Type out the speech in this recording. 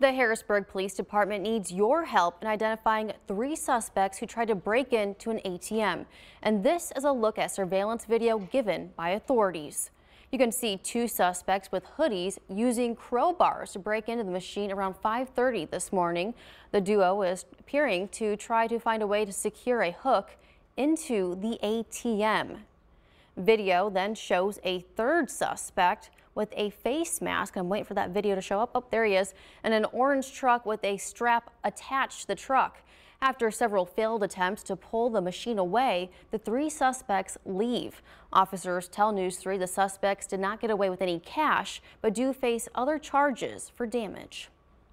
The Harrisburg Police Department needs your help in identifying three suspects who tried to break into an ATM. And this is a look at surveillance video given by authorities. You can see two suspects with hoodies using crowbars to break into the machine around 5.30 this morning. The duo is appearing to try to find a way to secure a hook into the ATM. Video then shows a third suspect with a face mask. I'm waiting for that video to show up. Oh, there he is. And an orange truck with a strap attached to the truck. After several failed attempts to pull the machine away, the three suspects leave. Officers tell News 3 the suspects did not get away with any cash, but do face other charges for damage.